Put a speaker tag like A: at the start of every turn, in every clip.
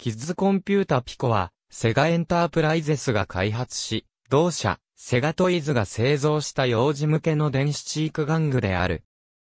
A: キッズコンピュータピコは、セガエンタープライゼスが開発し、同社、セガトイズが製造した幼児向けの電子チーク玩具である。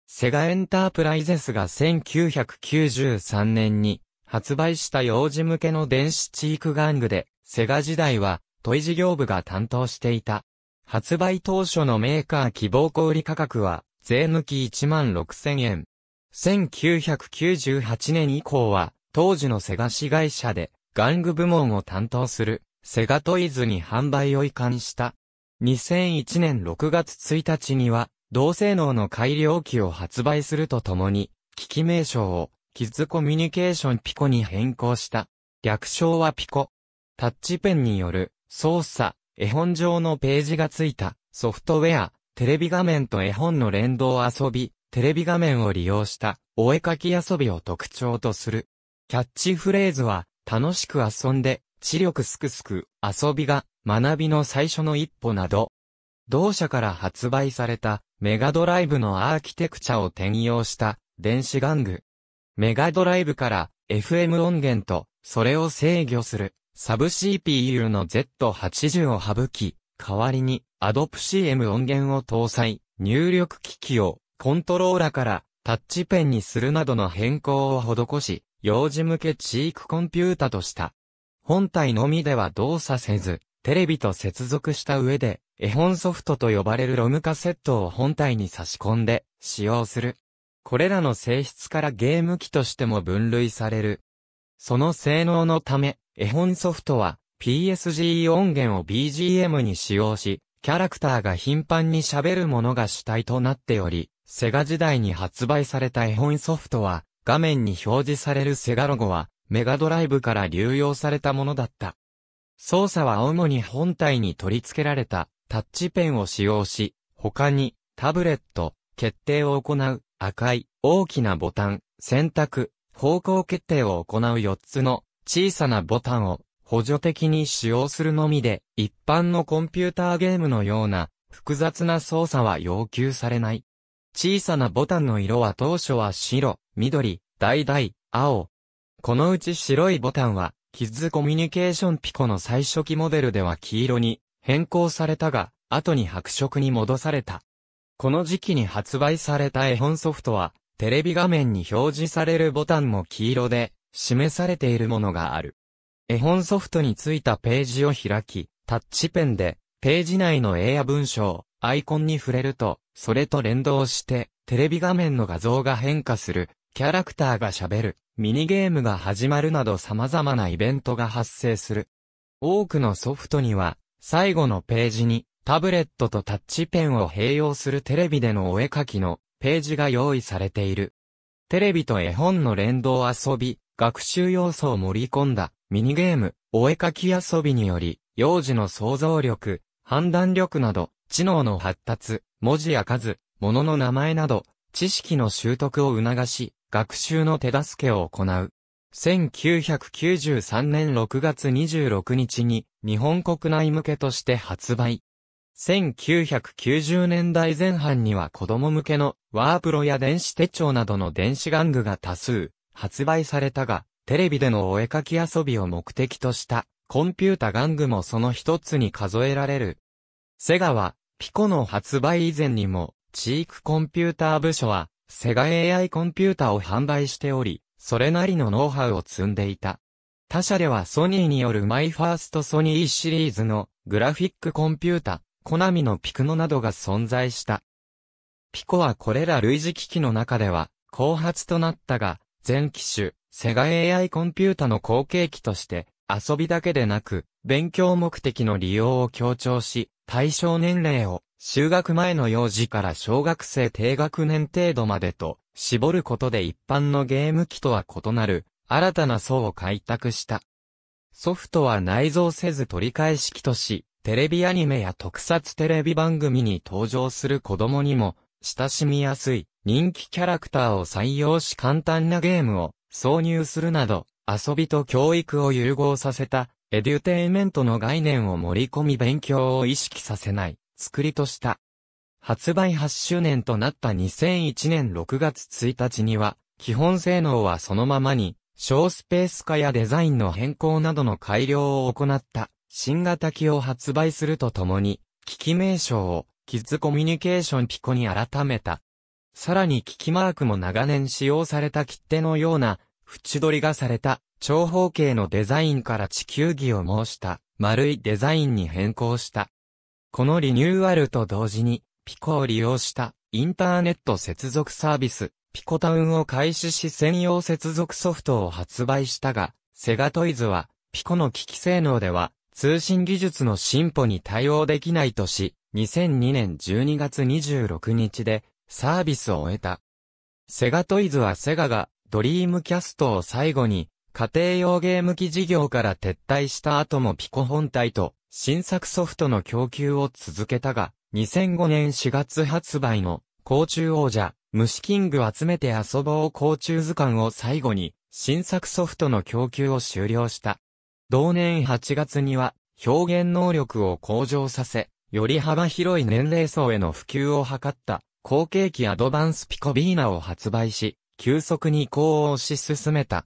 A: セガエンタープライゼスが1993年に発売した幼児向けの電子チーク玩具で、セガ時代はトイ事業部が担当していた。発売当初のメーカー希望小売価格は、税抜き1万6000円。1998年以降は、当時のセガ市会社で、玩具部門を担当する、セガトイズに販売を移管した。2001年6月1日には、同性能の改良機を発売するとともに、機器名称を、キッズコミュニケーションピコに変更した。略称はピコ。タッチペンによる、操作、絵本上のページがついた、ソフトウェア、テレビ画面と絵本の連動遊び、テレビ画面を利用した、お絵描き遊びを特徴とする。キャッチフレーズは、楽しく遊んで、知力すくすく、遊びが、学びの最初の一歩など。同社から発売された、メガドライブのアーキテクチャを転用した、電子玩具。メガドライブから、FM 音源と、それを制御する、サブ CPU の Z80 を省き、代わりに、アドプ CM 音源を搭載、入力機器を、コントローラからタッチペンにするなどの変更を施し、幼児向けチークコンピュータとした。本体のみでは動作せず、テレビと接続した上で、絵本ソフトと呼ばれるロムカセットを本体に差し込んで使用する。これらの性質からゲーム機としても分類される。その性能のため、絵本ソフトは PSG 音源を BGM に使用し、キャラクターが頻繁に喋るものが主体となっており、セガ時代に発売された絵本ソフトは、画面に表示されるセガロゴは、メガドライブから流用されたものだった。操作は主に本体に取り付けられたタッチペンを使用し、他にタブレット、決定を行う赤い大きなボタン、選択、方向決定を行う4つの小さなボタンを補助的に使用するのみで、一般のコンピューターゲームのような複雑な操作は要求されない。小さなボタンの色は当初は白、緑、橙、青。このうち白いボタンは、キッズコミュニケーションピコの最初期モデルでは黄色に変更されたが、後に白色に戻された。この時期に発売された絵本ソフトは、テレビ画面に表示されるボタンも黄色で、示されているものがある。絵本ソフトについたページを開き、タッチペンで、ページ内の絵や文章、アイコンに触れると、それと連動して、テレビ画面の画像が変化する、キャラクターが喋る、ミニゲームが始まるなど様々なイベントが発生する。多くのソフトには、最後のページに、タブレットとタッチペンを併用するテレビでのお絵描きのページが用意されている。テレビと絵本の連動遊び、学習要素を盛り込んだミニゲーム、お絵描き遊びにより、幼児の想像力、判断力など、知能の発達、文字や数、物の名前など、知識の習得を促し、学習の手助けを行う。1993年6月26日に日本国内向けとして発売。1990年代前半には子供向けのワープロや電子手帳などの電子玩具が多数発売されたが、テレビでのお絵描き遊びを目的としたコンピュータ玩具もその一つに数えられる。セガはピコの発売以前にも、チークコンピューター部署は、セガ AI コンピュータを販売しており、それなりのノウハウを積んでいた。他社ではソニーによるマイファーストソニーシリーズのグラフィックコンピュータ、コナミのピクノなどが存在した。ピコはこれら類似機器の中では後発となったが、全機種、セガ AI コンピュータの後継機として遊びだけでなく、勉強目的の利用を強調し、対象年齢を、就学前の幼児から小学生低学年程度までと、絞ることで一般のゲーム機とは異なる、新たな層を開拓した。ソフトは内蔵せず取り返し機とし、テレビアニメや特撮テレビ番組に登場する子供にも、親しみやすい人気キャラクターを採用し簡単なゲームを挿入するなど、遊びと教育を融合させたエデュテイメントの概念を盛り込み勉強を意識させない、作りとした。発売8周年となった2001年6月1日には、基本性能はそのままに、小スペース化やデザインの変更などの改良を行った新型機を発売するとともに、機器名称をキッズコミュニケーションピコに改めた。さらに機器マークも長年使用された切手のような縁取りがされた長方形のデザインから地球儀を模した丸いデザインに変更した。このリニューアルと同時にピコを利用したインターネット接続サービスピコタウンを開始し専用接続ソフトを発売したが、セガトイズはピコの機器性能では通信技術の進歩に対応できないとし、2002年12月26日でサービスを終えた。セガトイズはセガがドリームキャストを最後に家庭用ゲーム機事業から撤退した後もピコ本体と新作ソフトの供給を続けたが、2005年4月発売の甲虫王者、虫キング集めて遊ぼう甲虫図鑑を最後に新作ソフトの供給を終了した。同年8月には表現能力を向上させ、より幅広い年齢層への普及を図った後継機アドバンスピコビーナを発売し、急速に移行を推し進めた。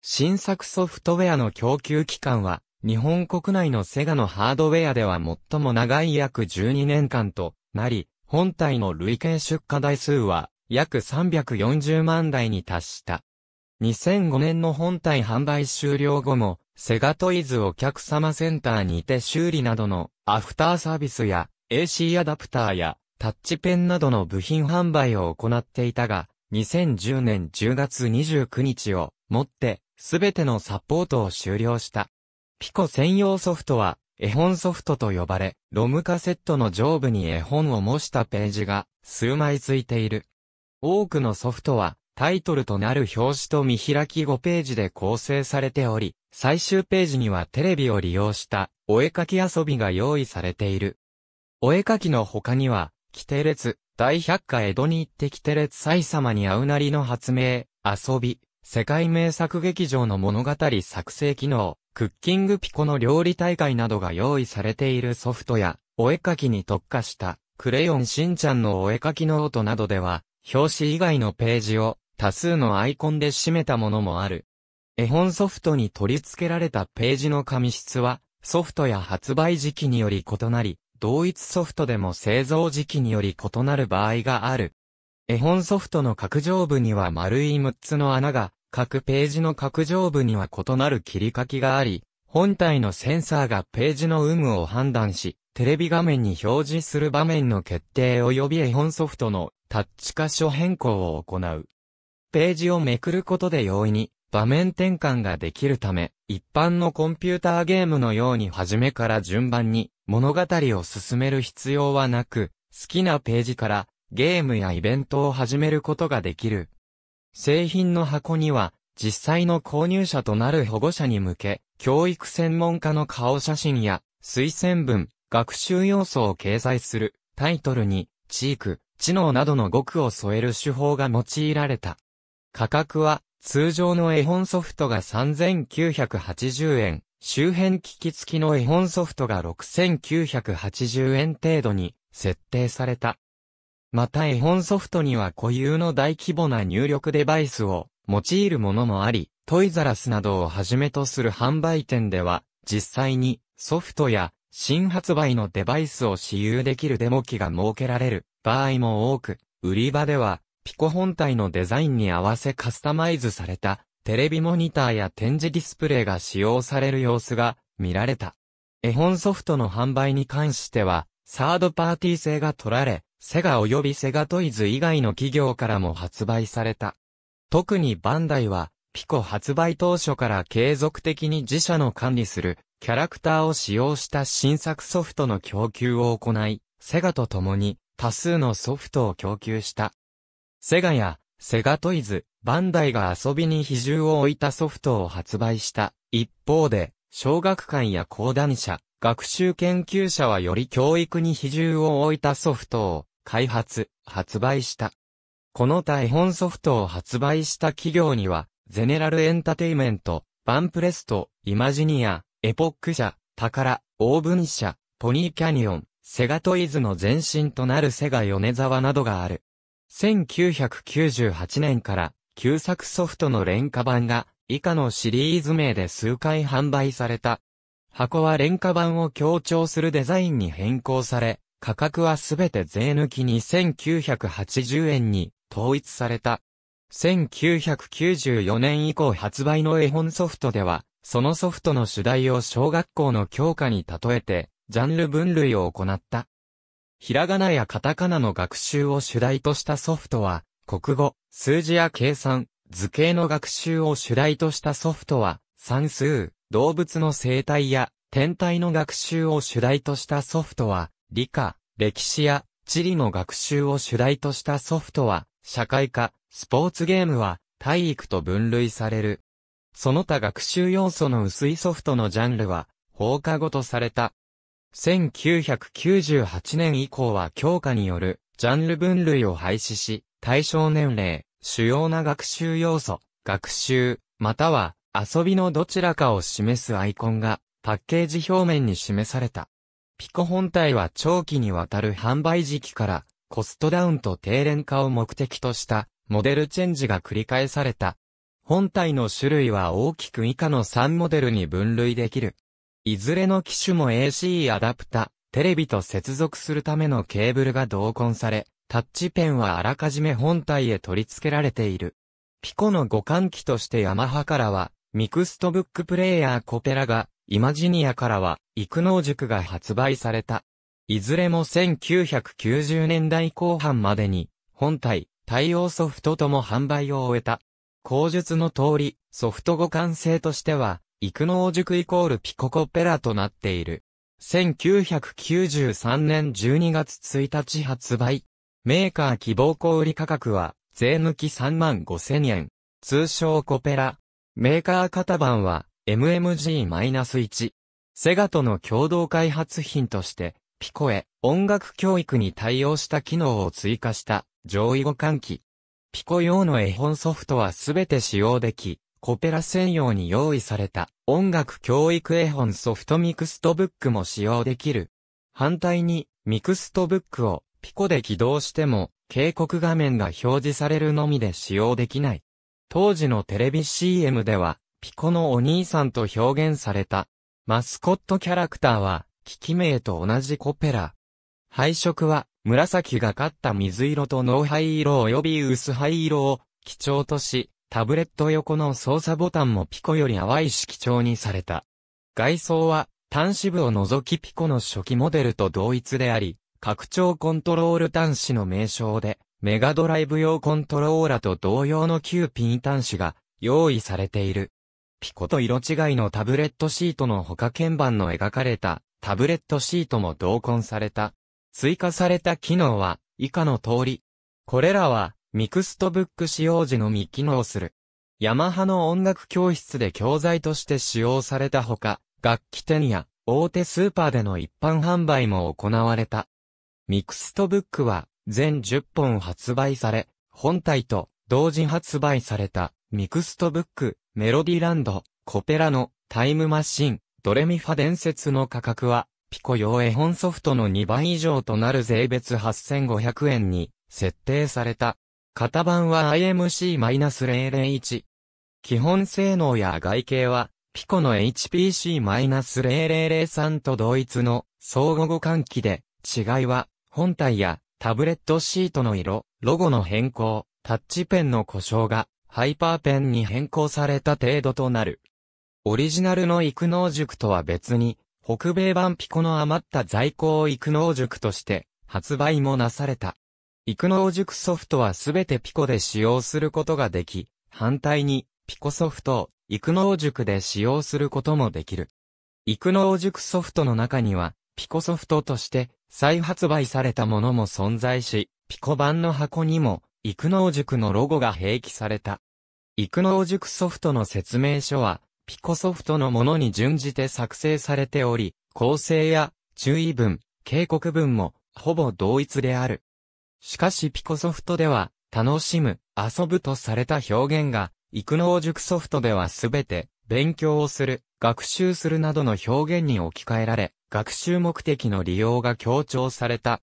A: 新作ソフトウェアの供給期間は、日本国内のセガのハードウェアでは最も長い約12年間となり、本体の累計出荷台数は約340万台に達した。2005年の本体販売終了後も、セガトイズお客様センターにて修理などのアフターサービスや AC アダプターやタッチペンなどの部品販売を行っていたが、2010年10月29日をもってすべてのサポートを終了した。ピコ専用ソフトは絵本ソフトと呼ばれ、ロムカセットの上部に絵本を模したページが数枚ついている。多くのソフトはタイトルとなる表紙と見開き5ページで構成されており、最終ページにはテレビを利用したお絵かき遊びが用意されている。お絵かきの他には、キテレツ、大百科江戸に行ってキテレツ祭様に会うなりの発明、遊び、世界名作劇場の物語作成機能、クッキングピコの料理大会などが用意されているソフトや、お絵かきに特化した、クレヨンしんちゃんのお絵かきノートなどでは、表紙以外のページを多数のアイコンで占めたものもある。絵本ソフトに取り付けられたページの紙質は、ソフトや発売時期により異なり、同一ソフトでも製造時期により異なる場合がある。絵本ソフトの角上部には丸い6つの穴が、各ページの角上部には異なる切り書きがあり、本体のセンサーがページの有無を判断し、テレビ画面に表示する場面の決定及び絵本ソフトのタッチ箇所変更を行う。ページをめくることで容易に場面転換ができるため、一般のコンピューターゲームのように初めから順番に物語を進める必要はなく、好きなページからゲームやイベントを始めることができる。製品の箱には、実際の購入者となる保護者に向け、教育専門家の顔写真や推薦文、学習要素を掲載するタイトルに、チーク、知能などの語句を添える手法が用いられた。価格は通常の絵本ソフトが3980円、周辺機器付きの絵本ソフトが6980円程度に設定された。また絵本ソフトには固有の大規模な入力デバイスを用いるものもあり、トイザラスなどをはじめとする販売店では、実際にソフトや新発売のデバイスを使用できるデモ機が設けられる場合も多く、売り場ではピコ本体のデザインに合わせカスタマイズされたテレビモニターや展示ディスプレイが使用される様子が見られた。絵本ソフトの販売に関しては、サードパーティー性が取られ、セガ及びセガトイズ以外の企業からも発売された。特にバンダイは、ピコ発売当初から継続的に自社の管理するキャラクターを使用した新作ソフトの供給を行い、セガと共に多数のソフトを供給した。セガや、セガトイズ、バンダイが遊びに比重を置いたソフトを発売した。一方で、小学館や講談社、学習研究者はより教育に比重を置いたソフトを開発、発売した。この他絵本ソフトを発売した企業には、ゼネラルエンタテイメント、バンプレスト、イマジニア、エポック社、タカラ、旺文社、ポニーキャニオン、セガトイズの前身となるセガ・ヨネザワなどがある。1998年から旧作ソフトの廉価版が以下のシリーズ名で数回販売された。箱は廉価版を強調するデザインに変更され、価格はすべて税抜き2980円に統一された。1994年以降発売の絵本ソフトでは、そのソフトの主題を小学校の教科に例えて、ジャンル分類を行った。ひらがなやカタカナの学習を主題としたソフトは、国語、数字や計算、図形の学習を主題としたソフトは、算数、動物の生態や天体の学習を主題としたソフトは、理科、歴史や地理の学習を主題としたソフトは、社会科、スポーツゲームは、体育と分類される。その他学習要素の薄いソフトのジャンルは、放課後とされた。1998年以降は強化による、ジャンル分類を廃止し、対象年齢、主要な学習要素、学習、または遊びのどちらかを示すアイコンがパッケージ表面に示された。ピコ本体は長期にわたる販売時期からコストダウンと低廉化を目的としたモデルチェンジが繰り返された。本体の種類は大きく以下の3モデルに分類できる。いずれの機種も AC アダプタ、テレビと接続するためのケーブルが同梱され、タッチペンはあらかじめ本体へ取り付けられている。ピコの互換機としてヤマハからは、ミクストブックプレイヤーコペラが、イマジニアからは、育脳塾が発売された。いずれも1990年代後半までに、本体、対応ソフトとも販売を終えた。口述の通り、ソフト互換性としては、育能塾イコールピココペラとなっている。1993年12月1日発売。メーカー希望小売価格は、税抜き3万5千円。通称コペラ。メーカー型番は、MMG-1。セガとの共同開発品として、ピコへ音楽教育に対応した機能を追加した上位互換機。ピコ用の絵本ソフトはすべて使用でき、コペラ専用に用意された音楽教育絵本ソフトミクストブックも使用できる。反対にミクストブックをピコで起動しても警告画面が表示されるのみで使用できない。当時のテレビ CM ではピコのお兄さんと表現された。マスコットキャラクターは機器名と同じコペラ。配色は紫がかった水色と濃灰色及び薄灰色を基調とし、タブレット横の操作ボタンもピコより淡い色調にされた。外装は端子部を除きピコの初期モデルと同一であり、拡張コントロール端子の名称で、メガドライブ用コントローラと同様の旧ピン端子が用意されている。ピコと色違いのタブレットシートの他鍵盤の描かれたタブレットシートも同梱された。追加された機能は以下の通り。これらはミクストブック使用時のみ機能する。ヤマハの音楽教室で教材として使用されたほか、楽器店や大手スーパーでの一般販売も行われた。ミクストブックは全10本発売され、本体と同時発売されたミクストブック、メロディランド、コペラのタイムマシン、ドレミファ伝説の価格は、ピコ用絵本ソフトの2倍以上となる税別8500円に設定された。型番は IMC-001。基本性能や外形は、ピコの HPC-0003 と同一の相互互換機で、違いは、本体やタブレットシートの色、ロゴの変更、タッチペンの故障が、ハイパーペンに変更された程度となる。オリジナルの育能塾とは別に、北米版ピコの余った在庫を育能塾として発売もなされた。育能塾ソフトはすべてピコで使用することができ、反対に、ピコソフトを育能塾で使用することもできる。育能塾ソフトの中には、ピコソフトとして再発売されたものも存在し、ピコ版の箱にも、育能塾のロゴが併記された。育能塾ソフトの説明書は、ピコソフトのものに準じて作成されており、構成や注意文、警告文もほぼ同一である。しかしピコソフトでは、楽しむ、遊ぶとされた表現が、育能塾ソフトではすべて、勉強をする、学習するなどの表現に置き換えられ、学習目的の利用が強調された。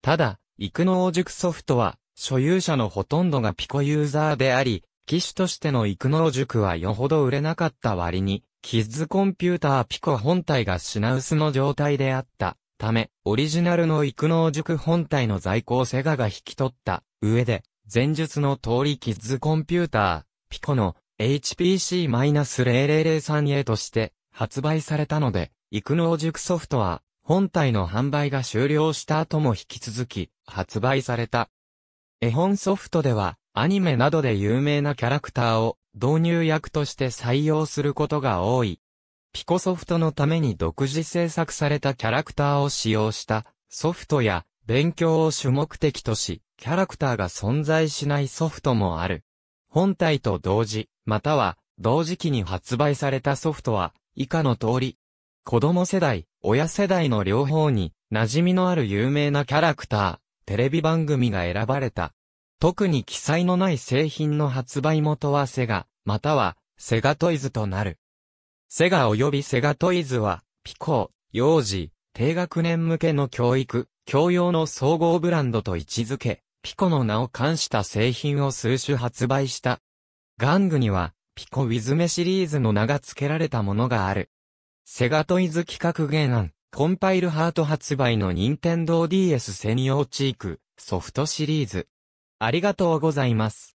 A: ただ、育能塾ソフトは、所有者のほとんどがピコユーザーであり、機種としての育能塾はよほど売れなかった割に、キッズコンピューターピコ本体が品薄の状態であったため、オリジナルの育能塾本体の在庫をセガが引き取った上で、前述の通りキッズコンピューター、ピコの HPC-0003A として発売されたので、育能塾ソフトは本体の販売が終了した後も引き続き発売された。絵本ソフトではアニメなどで有名なキャラクターを導入役として採用することが多い。ピコソフトのために独自制作されたキャラクターを使用したソフトや勉強を主目的とし、キャラクターが存在しないソフトもある。本体と同時、または同時期に発売されたソフトは以下の通り。子供世代、親世代の両方に馴染みのある有名なキャラクター、テレビ番組が選ばれた。特に記載のない製品の発売元はセガ、またはセガトイズとなる。セガ及びセガトイズは、ピコ、幼児、低学年向けの教育、教養の総合ブランドと位置づけ、ピコの名を冠した製品を数種発売した。玩具には、ピコウィズメシリーズの名が付けられたものがある。セガトイズ企画原案、コンパイルハート発売の任天堂 DS 専用チーク、ソフトシリーズ。ありがとうございます。